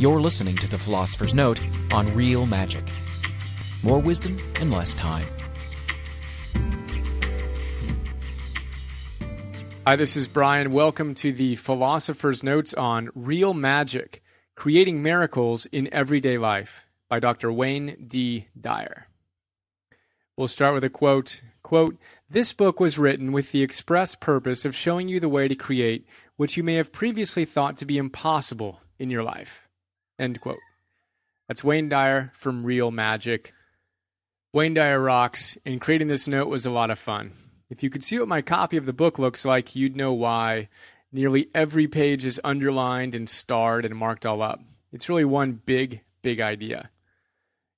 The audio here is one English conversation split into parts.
You're listening to The Philosopher's Note on Real Magic. More wisdom in less time. Hi, this is Brian. Welcome to the Philosopher's Notes on Real Magic Creating Miracles in Everyday Life by Dr. Wayne D. Dyer. We'll start with a quote. Quote, This book was written with the express purpose of showing you the way to create what you may have previously thought to be impossible in your life. End quote. That's Wayne Dyer from Real Magic. Wayne Dyer rocks, and creating this note was a lot of fun. If you could see what my copy of the book looks like, you'd know why. Nearly every page is underlined and starred and marked all up. It's really one big, big idea.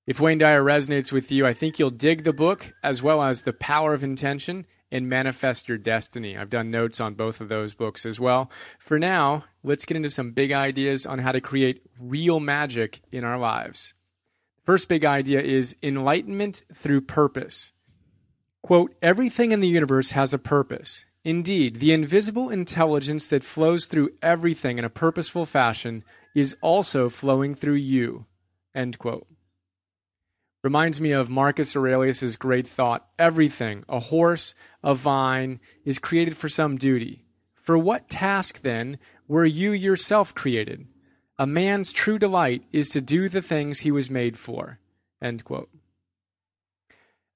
If Wayne Dyer resonates with you, I think you'll dig the book as well as The Power of Intention and Manifest Your Destiny. I've done notes on both of those books as well. For now, let's get into some big ideas on how to create real magic in our lives. First big idea is enlightenment through purpose. Quote, everything in the universe has a purpose. Indeed, the invisible intelligence that flows through everything in a purposeful fashion is also flowing through you. End quote. Reminds me of Marcus Aurelius' great thought everything, a horse, a vine, is created for some duty. For what task, then, were you yourself created? A man's true delight is to do the things he was made for.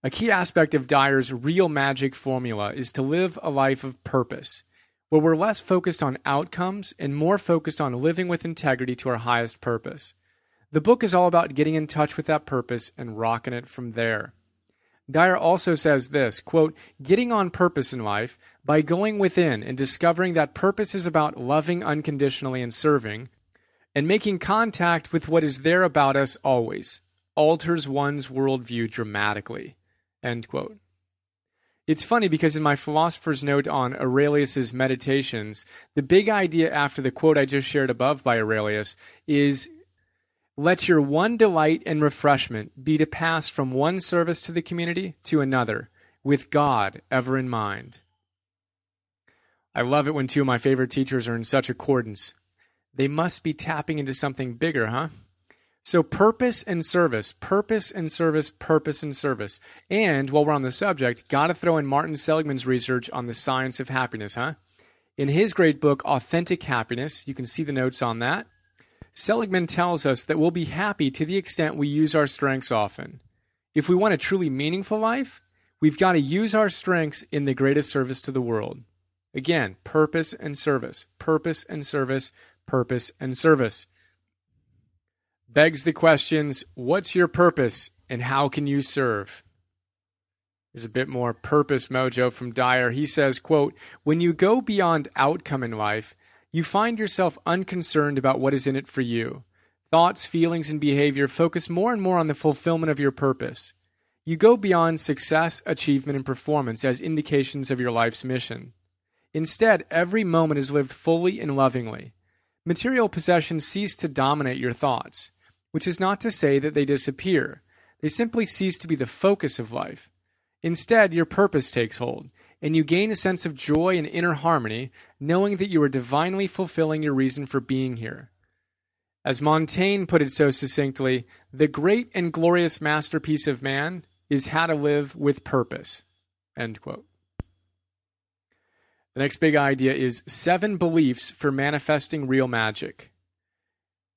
A key aspect of Dyer's real magic formula is to live a life of purpose, where we're less focused on outcomes and more focused on living with integrity to our highest purpose. The book is all about getting in touch with that purpose and rocking it from there. Dyer also says this quote, getting on purpose in life by going within and discovering that purpose is about loving unconditionally and serving, and making contact with what is there about us always, alters one's worldview dramatically. End quote. It's funny because in my philosopher's note on Aurelius's meditations, the big idea after the quote I just shared above by Aurelius is let your one delight and refreshment be to pass from one service to the community to another, with God ever in mind. I love it when two of my favorite teachers are in such accordance. They must be tapping into something bigger, huh? So, purpose and service, purpose and service, purpose and service. And while we're on the subject, got to throw in Martin Seligman's research on the science of happiness, huh? In his great book, Authentic Happiness, you can see the notes on that. Seligman tells us that we'll be happy to the extent we use our strengths often. If we want a truly meaningful life, we've got to use our strengths in the greatest service to the world. Again, purpose and service, purpose and service, purpose and service. Begs the questions what's your purpose and how can you serve? There's a bit more purpose mojo from Dyer. He says, quote, When you go beyond outcome in life, you find yourself unconcerned about what is in it for you. Thoughts, feelings, and behavior focus more and more on the fulfillment of your purpose. You go beyond success, achievement, and performance as indications of your life's mission. Instead, every moment is lived fully and lovingly. Material possessions cease to dominate your thoughts, which is not to say that they disappear. They simply cease to be the focus of life. Instead, your purpose takes hold, and you gain a sense of joy and inner harmony, knowing that you are divinely fulfilling your reason for being here. As Montaigne put it so succinctly, the great and glorious masterpiece of man is how to live with purpose. The next big idea is seven beliefs for manifesting real magic.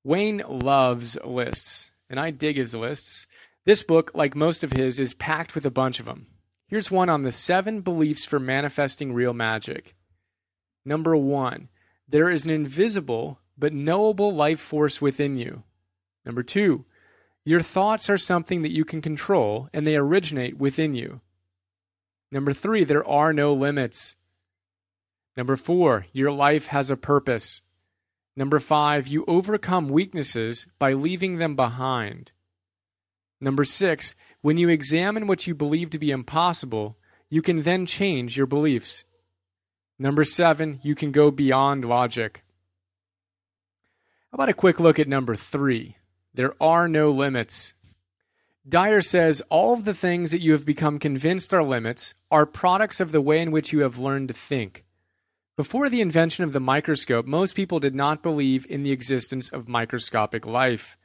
Wayne loves lists, and I dig his lists. This book, like most of his, is packed with a bunch of them. Here's one on the seven beliefs for manifesting real magic. Number one, there is an invisible but knowable life force within you. Number two, your thoughts are something that you can control and they originate within you. Number three, there are no limits. Number four, your life has a purpose. Number five, you overcome weaknesses by leaving them behind. Number six, when you examine what you believe to be impossible, you can then change your beliefs. Number seven, you can go beyond logic. How about a quick look at number three? There are no limits. Dyer says all of the things that you have become convinced are limits are products of the way in which you have learned to think. Before the invention of the microscope, most people did not believe in the existence of microscopic life.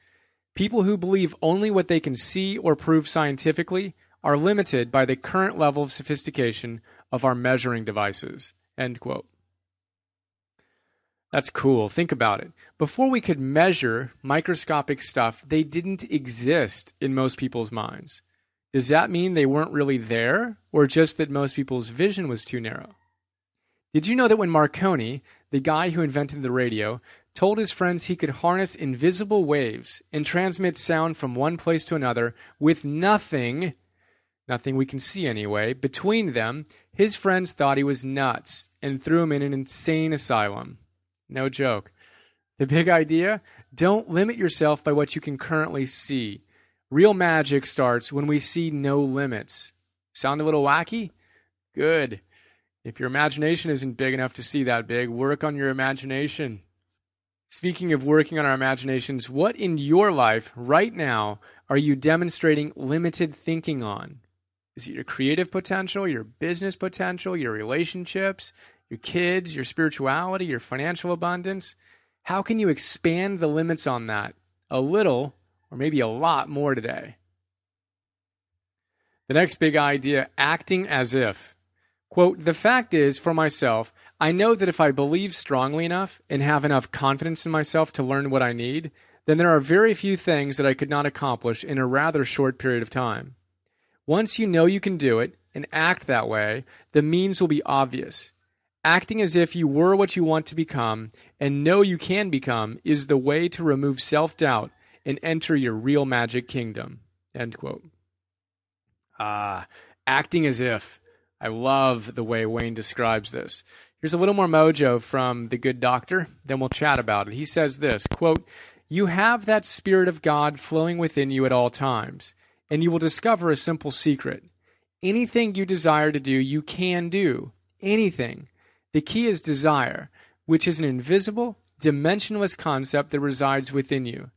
People who believe only what they can see or prove scientifically are limited by the current level of sophistication of our measuring devices. End quote. That's cool. Think about it. Before we could measure microscopic stuff, they didn't exist in most people's minds. Does that mean they weren't really there, or just that most people's vision was too narrow? Did you know that when Marconi, the guy who invented the radio, told his friends he could harness invisible waves and transmit sound from one place to another with nothing, nothing we can see anyway, between them, his friends thought he was nuts and threw him in an insane asylum. No joke. The big idea? Don't limit yourself by what you can currently see. Real magic starts when we see no limits. Sound a little wacky? Good. If your imagination isn't big enough to see that big, work on your imagination. Speaking of working on our imaginations, what in your life right now are you demonstrating limited thinking on? Is it your creative potential, your business potential, your relationships, your kids, your spirituality, your financial abundance? How can you expand the limits on that a little or maybe a lot more today? The next big idea acting as if. Quote, the fact is, for myself, I know that if I believe strongly enough and have enough confidence in myself to learn what I need, then there are very few things that I could not accomplish in a rather short period of time. Once you know you can do it and act that way, the means will be obvious. Acting as if you were what you want to become and know you can become is the way to remove self doubt and enter your real magic kingdom. End quote. Ah, acting as if. I love the way Wayne describes this. Here's a little more mojo from the good doctor, then we'll chat about it. He says this quote, You have that Spirit of God flowing within you at all times, and you will discover a simple secret. Anything you desire to do, you can do. Anything. The key is desire, which is an invisible, dimensionless concept that resides within you.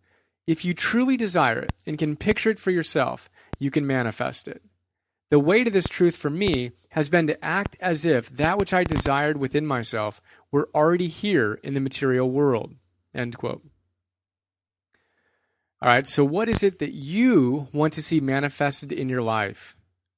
If you truly desire it and can picture it for yourself, you can manifest it. The way to this truth for me has been to act as if that which I desired within myself were already here in the material world. End quote. All right, so what is it that you want to see manifested in your life?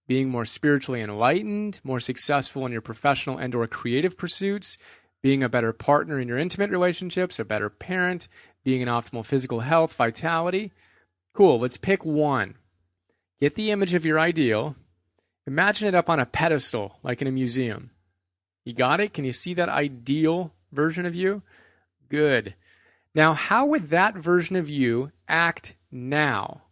Being more spiritually enlightened, more successful in your professional and or creative pursuits, being a better partner in your intimate relationships, a better parent, being in optimal physical health, vitality. Cool, let's pick one. Get the image of your ideal, Imagine it up on a pedestal, like in a museum. You got it? Can you see that ideal version of you? Good. Now, how would that version of you act now?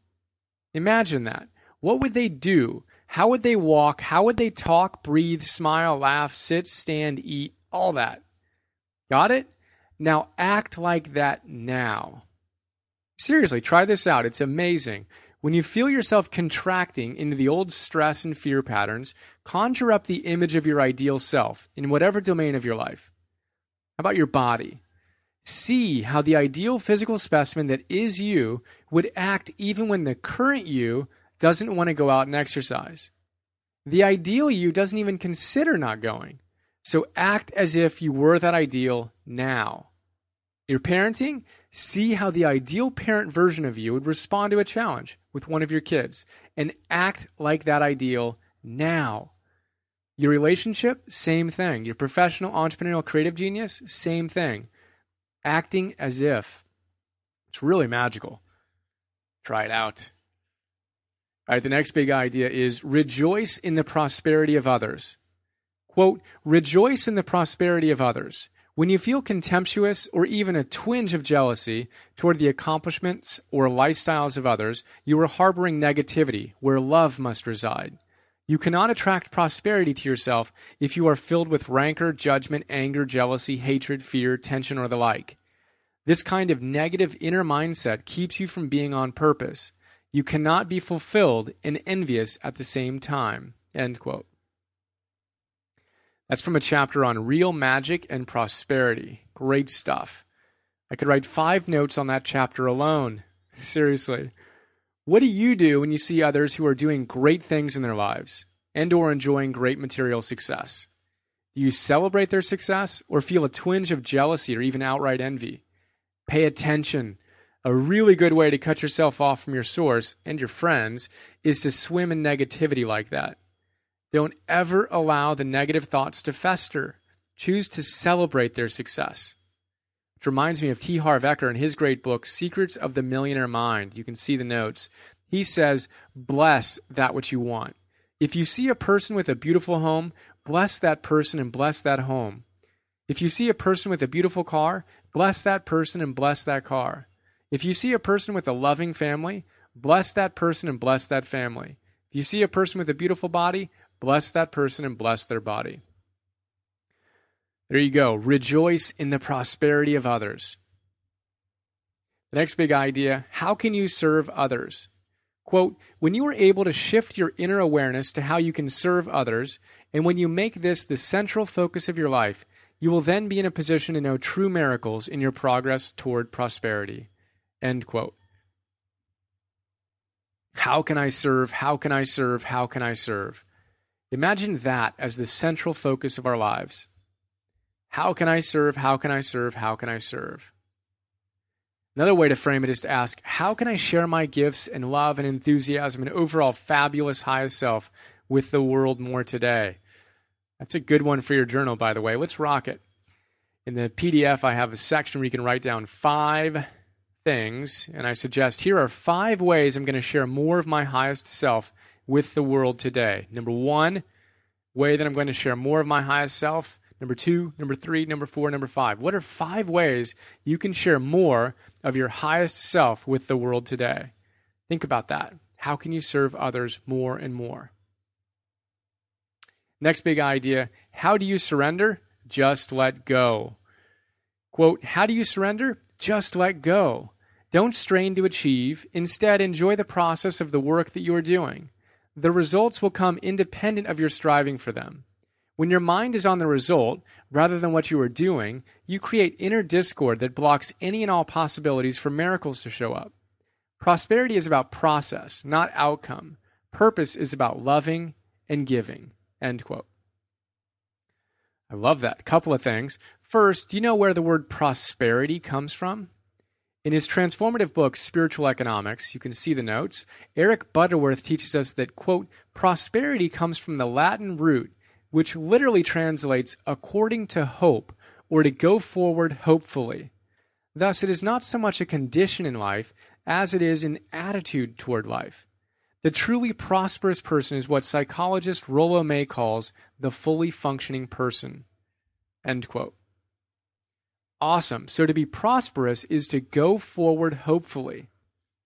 Imagine that. What would they do? How would they walk? How would they talk, breathe, smile, laugh, sit, stand, eat? All that. Got it? Now act like that now. Seriously, try this out. It's amazing. When you feel yourself contracting into the old stress and fear patterns, conjure up the image of your ideal self in whatever domain of your life. How about your body? See how the ideal physical specimen that is you would act even when the current you doesn't want to go out and exercise. The ideal you doesn't even consider not going. So act as if you were that ideal now. You're parenting, see how the ideal parent version of you would respond to a challenge with one of your kids and act like that ideal now. Your relationship, same thing. Your professional, entrepreneurial, creative genius, same thing. Acting as if. It's really magical. Try it out. All right, the next big idea is rejoice in the prosperity of others. Quote, rejoice in the prosperity of others. When you feel contemptuous or even a twinge of jealousy toward the accomplishments or lifestyles of others, you are harboring negativity where love must reside. You cannot attract prosperity to yourself if you are filled with rancor, judgment, anger, jealousy, hatred, fear, tension, or the like. This kind of negative inner mindset keeps you from being on purpose. You cannot be fulfilled and envious at the same time. End quote. That's from a chapter on real magic and prosperity. Great stuff. I could write five notes on that chapter alone. Seriously. What do you do when you see others who are doing great things in their lives and or enjoying great material success? Do you celebrate their success or feel a twinge of jealousy or even outright envy? Pay attention. A really good way to cut yourself off from your source and your friends is to swim in negativity like that. Don't ever allow the negative thoughts to fester. Choose to celebrate their success. Which reminds me of T. Harv Eker in his great book, Secrets of the Millionaire Mind. You can see the notes. He says, Bless that which you want. If you see a person with a beautiful home, bless that person and bless that home. If you see a person with a beautiful car, bless that person and bless that car. If you see a person with a loving family, bless that person and bless that family. If you see a person with a beautiful body, bless that person and bless their body. There you go. Rejoice in the prosperity of others. The next big idea how can you serve others? Quote, when you are able to shift your inner awareness to how you can serve others, and when you make this the central focus of your life, you will then be in a position to know true miracles in your progress toward prosperity. End quote. How can I serve? How can I serve? How can I serve? Imagine that as the central focus of our lives. How can I serve? How can I serve? How can I serve? Another way to frame it is to ask, how can I share my gifts and love and enthusiasm and overall fabulous highest self with the world more today? That's a good one for your journal, by the way. Let's rock it. In the PDF, I have a section where you can write down five things, and I suggest here are five ways I'm going to share more of my highest self with the world today. Number one, way that I'm going to share more of my highest self number two, number three, number four, number five. What are five ways you can share more of your highest self with the world today? Think about that. How can you serve others more and more? Next big idea how do you surrender? Just let go. Quote, how do you surrender? Just let go. Don't strain to achieve. Instead, enjoy the process of the work that you are doing. The results will come independent of your striving for them. When your mind is on the result rather than what you are doing, you create inner discord that blocks any and all possibilities for miracles to show up. Prosperity is about process, not outcome. Purpose is about loving and giving. End quote. I love that. Couple of things. First, do you know where the word prosperity comes from? In his transformative book, Spiritual Economics, you can see the notes, Eric Butterworth teaches us that, quote, prosperity comes from the Latin root which literally translates according to hope or to go forward hopefully. Thus, it is not so much a condition in life as it is an attitude toward life. The truly prosperous person is what psychologist Rollo May calls the fully functioning person. End quote. Awesome. So to be prosperous is to go forward hopefully.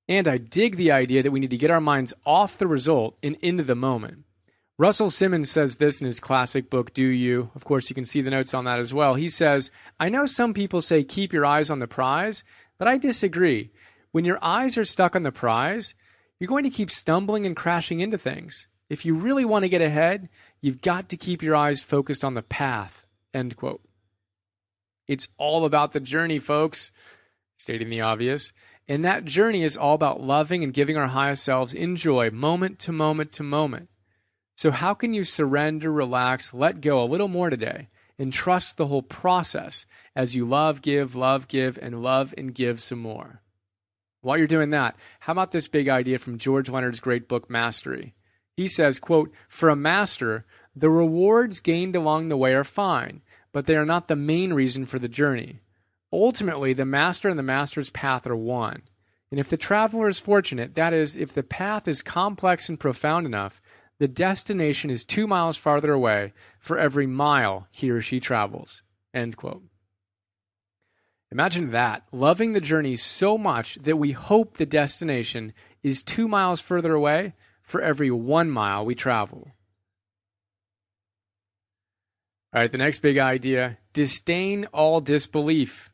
And I dig the idea that we need to get our minds off the result and into the moment. Russell Simmons says this in his classic book, Do You? Of course, you can see the notes on that as well. He says, I know some people say keep your eyes on the prize, but I disagree. When your eyes are stuck on the prize, you're going to keep stumbling and crashing into things. If you really want to get ahead, you've got to keep your eyes focused on the path. End quote. It's all about the journey, folks, stating the obvious. And that journey is all about loving and giving our highest selves in joy, moment to moment to moment. So, how can you surrender, relax, let go a little more today, and trust the whole process as you love, give, love, give, and love and give some more? While you're doing that, how about this big idea from George Leonard's great book, Mastery? He says, quote, For a master, the rewards gained along the way are fine, but they are not the main reason for the journey. Ultimately, the master and the master's path are one. And if the traveler is fortunate, that is, if the path is complex and profound enough, the destination is two miles farther away for every mile he or she travels. End quote. Imagine that, loving the journey so much that we hope the destination is two miles further away for every one mile we travel. All right, the next big idea disdain all disbelief.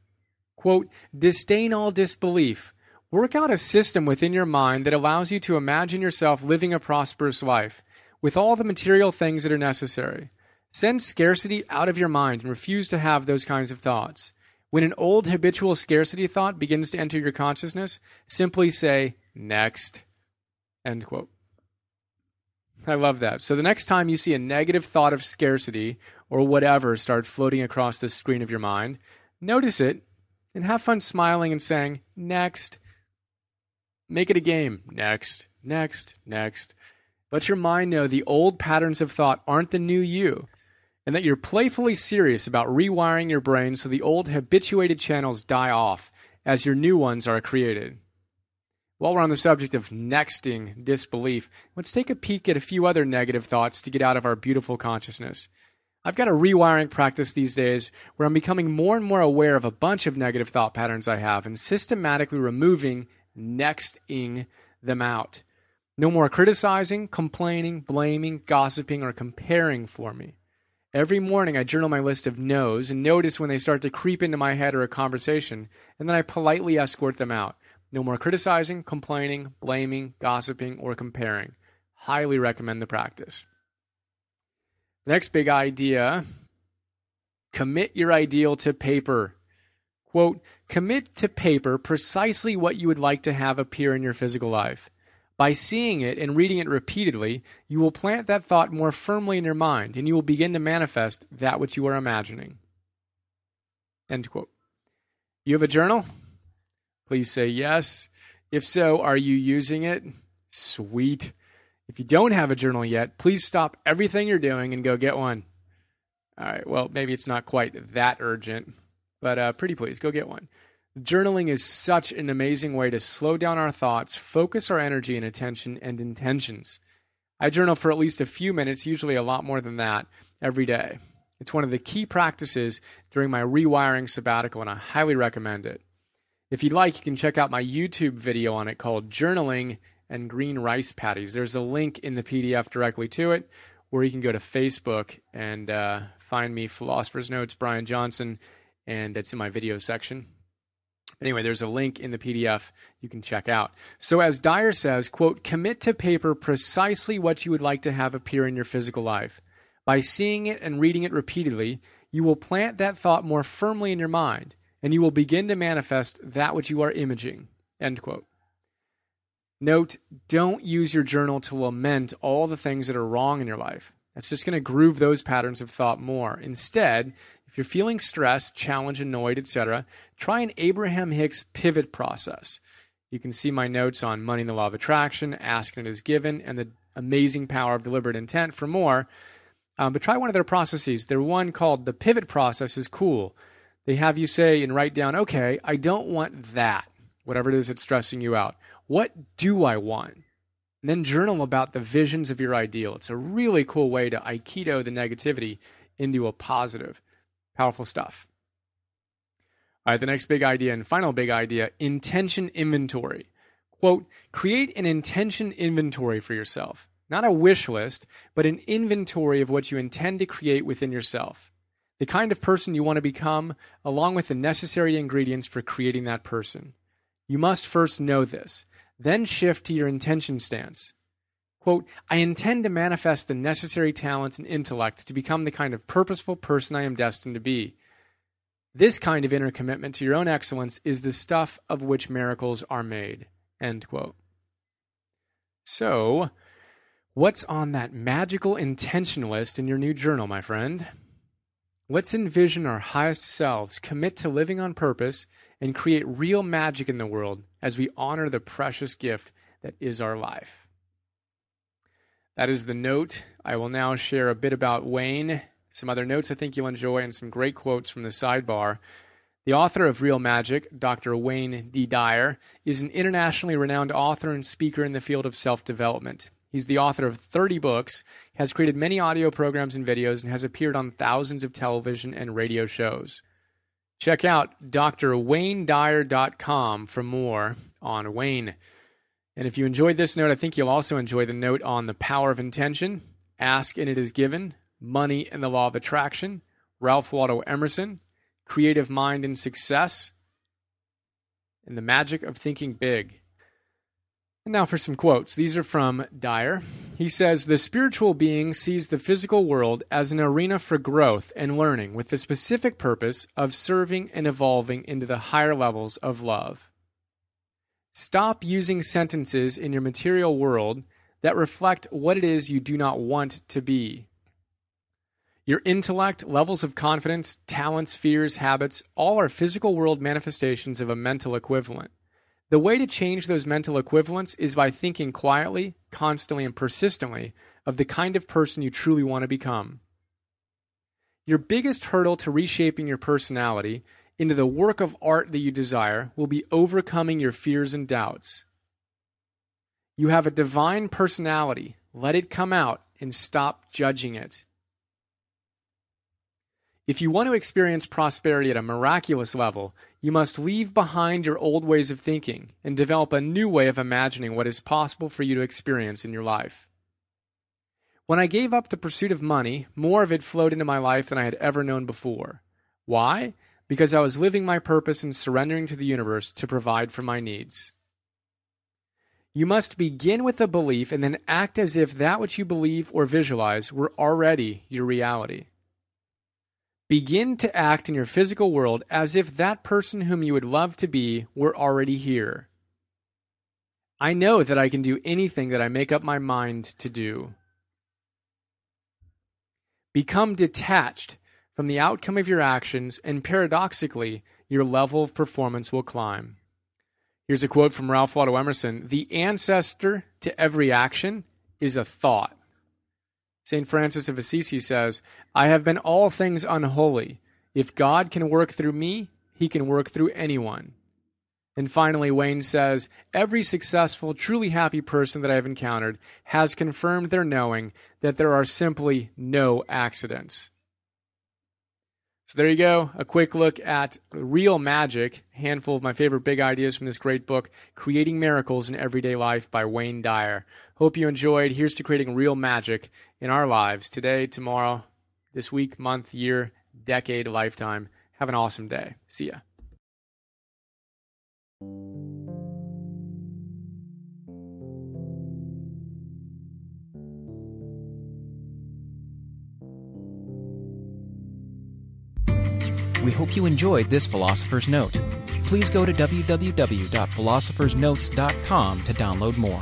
Quote, disdain all disbelief. Work out a system within your mind that allows you to imagine yourself living a prosperous life with all the material things that are necessary. Send scarcity out of your mind and refuse to have those kinds of thoughts. When an old habitual scarcity thought begins to enter your consciousness, simply say, next. End quote. I love that. So the next time you see a negative thought of scarcity or whatever start floating across the screen of your mind, notice it and have fun smiling and saying, next. Make it a game. Next, next, next. Let your mind know the old patterns of thought aren't the new you, and that you're playfully serious about rewiring your brain so the old habituated channels die off as your new ones are created. While we're on the subject of nexting disbelief, let's take a peek at a few other negative thoughts to get out of our beautiful consciousness. I've got a rewiring practice these days where I'm becoming more and more aware of a bunch of negative thought patterns I have and systematically removing, nexting them out. No more criticizing, complaining, blaming, gossiping, or comparing for me. Every morning I journal my list of no's and notice when they start to creep into my head or a conversation, and then I politely escort them out. No more criticizing, complaining, blaming, gossiping, or comparing. Highly recommend the practice. Next big idea commit your ideal to paper. Quote, commit to paper precisely what you would like to have appear in your physical life. By seeing it and reading it repeatedly, you will plant that thought more firmly in your mind and you will begin to manifest that which you are imagining. End quote. You have a journal? Please say yes. If so, are you using it? Sweet. If you don't have a journal yet, please stop everything you're doing and go get one. All right, well, maybe it's not quite that urgent, but uh, pretty please go get one. Journaling is such an amazing way to slow down our thoughts, focus our energy and attention and intentions. I journal for at least a few minutes, usually a lot more than that, every day. It's one of the key practices during my rewiring sabbatical, and I highly recommend it. If you'd like, you can check out my YouTube video on it called Journaling and Green Rice Patties. There's a link in the PDF directly to it, or you can go to Facebook and uh, find me, Philosopher's Notes, Brian Johnson, and it's in my video section. Anyway, there's a link in the PDF you can check out. So as Dyer says, quote, commit to paper precisely what you would like to have appear in your physical life. By seeing it and reading it repeatedly, you will plant that thought more firmly in your mind, and you will begin to manifest that which you are imaging. End quote. Note, don't use your journal to lament all the things that are wrong in your life. That's just going to groove those patterns of thought more. Instead, if you're feeling stressed, challenged, annoyed, etc., try an Abraham Hicks pivot process. You can see my notes on Money and the Law of Attraction, Ask and It Is Given, and the amazing power of deliberate intent for more. Um, but try one of their processes. Their one called the pivot process is cool. They have you say and write down, okay, I don't want that, whatever it is that's stressing you out. What do I want? And then journal about the visions of your ideal. It's a really cool way to Aikido the negativity into a positive. Powerful stuff. All right, the next big idea and final big idea intention inventory. Quote, create an intention inventory for yourself. Not a wish list, but an inventory of what you intend to create within yourself. The kind of person you want to become, along with the necessary ingredients for creating that person. You must first know this, then shift to your intention stance. Quote, I intend to manifest the necessary talents and intellect to become the kind of purposeful person I am destined to be. This kind of inner commitment to your own excellence is the stuff of which miracles are made. End quote. So, what's on that magical intention list in your new journal, my friend? Let's envision our highest selves, commit to living on purpose, and create real magic in the world as we honor the precious gift that is our life. That is the note. I will now share a bit about Wayne, some other notes I think you'll enjoy, and some great quotes from the sidebar. The author of Real Magic, Dr. Wayne D. Dyer, is an internationally renowned author and speaker in the field of self development. He's the author of 30 books, has created many audio programs and videos, and has appeared on thousands of television and radio shows. Check out drwaynedyer.com for more on Wayne. And if you enjoyed this note, I think you'll also enjoy the note on the power of intention, ask and it is given, money and the law of attraction, Ralph Waldo Emerson, creative mind and success, and the magic of thinking big. And now for some quotes. These are from Dyer. He says The spiritual being sees the physical world as an arena for growth and learning with the specific purpose of serving and evolving into the higher levels of love. Stop using sentences in your material world that reflect what it is you do not want to be. Your intellect, levels of confidence, talents, fears, habits, all are physical world manifestations of a mental equivalent. The way to change those mental equivalents is by thinking quietly, constantly, and persistently of the kind of person you truly want to become. Your biggest hurdle to reshaping your personality into the work of art that you desire will be overcoming your fears and doubts. You have a divine personality. Let it come out and stop judging it. If you want to experience prosperity at a miraculous level, you must leave behind your old ways of thinking and develop a new way of imagining what is possible for you to experience in your life. When I gave up the pursuit of money, more of it flowed into my life than I had ever known before. Why? Because I was living my purpose and surrendering to the universe to provide for my needs. You must begin with a belief and then act as if that which you believe or visualize were already your reality. Begin to act in your physical world as if that person whom you would love to be were already here. I know that I can do anything that I make up my mind to do. Become detached from the outcome of your actions, and paradoxically, your level of performance will climb. Here's a quote from Ralph Waldo Emerson The ancestor to every action is a thought. St. Francis of Assisi says, I have been all things unholy. If God can work through me, he can work through anyone. And finally, Wayne says, Every successful, truly happy person that I have encountered has confirmed their knowing that there are simply no accidents. So there you go. A quick look at Real Magic, a handful of my favorite big ideas from this great book, Creating Miracles in Everyday Life by Wayne Dyer. Hope you enjoyed. Here's to creating real magic in our lives today, tomorrow, this week, month, year, decade, lifetime. Have an awesome day. See ya. We hope you enjoyed this Philosopher's Note. Please go to www.philosophersnotes.com to download more.